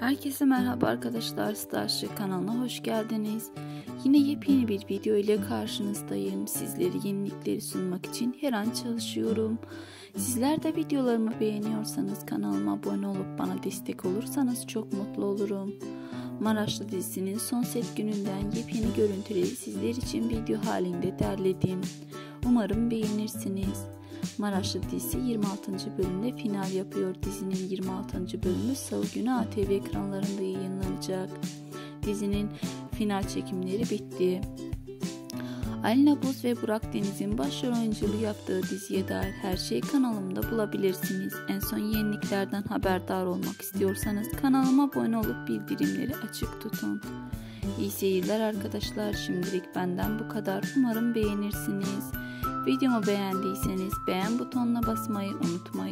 Herkese merhaba arkadaşlar Starship kanalına hoş geldiniz. Yine yepyeni bir video ile karşınızdayım. Sizleri yenilikleri sunmak için her an çalışıyorum. Sizler de videolarımı beğeniyorsanız kanalıma abone olup bana destek olursanız çok mutlu olurum. Maraşlı dizisinin son set gününden yepyeni görüntüleri sizler için video halinde derledim. Umarım beğenirsiniz. Maraşlı dizisi 26. bölümde final yapıyor. Dizinin 26. bölümü Salı günü ATV ekranlarında yayınlanacak. Dizinin final çekimleri bitti. Alina Buz ve Burak Deniz'in başrol oyunculuğu yaptığı diziye dair her şeyi kanalımda bulabilirsiniz. En son yeniliklerden haberdar olmak istiyorsanız kanalıma abone olup bildirimleri açık tutun. İyi seyirler arkadaşlar. Şimdilik benden bu kadar. Umarım beğenirsiniz. Videomu beğendiyseniz beğen butonuna basmayı unutmayın.